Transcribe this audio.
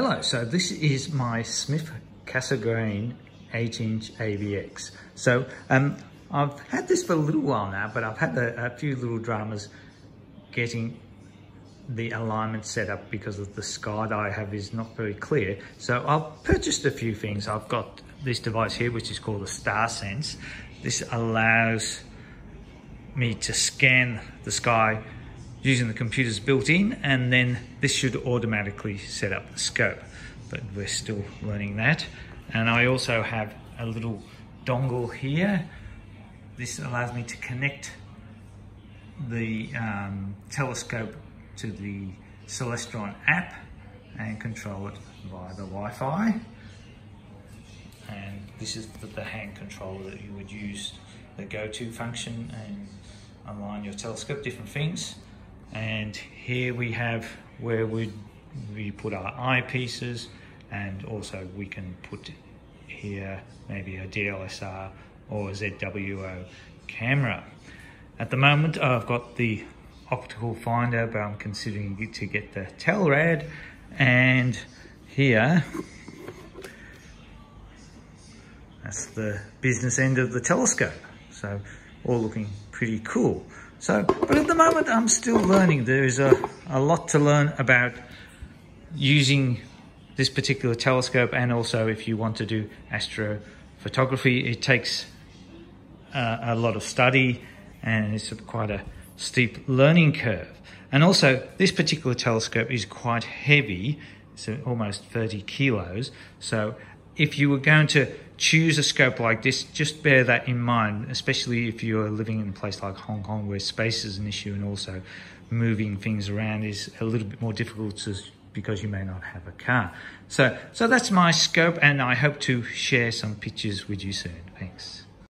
Hello, so this is my Schmidt Cassegrain 8 inch AVX. So um, I've had this for a little while now, but I've had a, a, few little dramas getting the alignment set up because of the SCART I have is not very clear. So I've purchased a few things. I've got this device here, which is called the StarSense. This allows me to scan the sky using the computers built in and then this should automatically set up the scope. But we're still learning that. And I also have a little dongle here. This allows me to connect the um, telescope to the Celestron app and control it via the Wi-Fi. And this is the hand controller that you would use the go-to function and align your telescope different things and here we have where we we put our eyepieces and also we can put here maybe a DLSR or a ZWO camera. At the moment I've got the optical finder but I'm considering to get the Telrad and here that's the business end of the telescope so all looking pretty cool. So, but at the moment I'm still learning. There is a, a lot to learn about using this particular telescope and also if you want to do astrophotography, it takes uh, a lot of study and it's quite a steep learning curve. And also this particular telescope is quite heavy, it's almost 30 kilos. So if you were going to choose a scope like this, just bear that in mind, especially if you're living in a place like Hong Kong where space is an issue and also moving things around is a little bit more difficult to, because you may not have a car. So, so that's my scope and I hope to share some pictures with you soon. Thanks.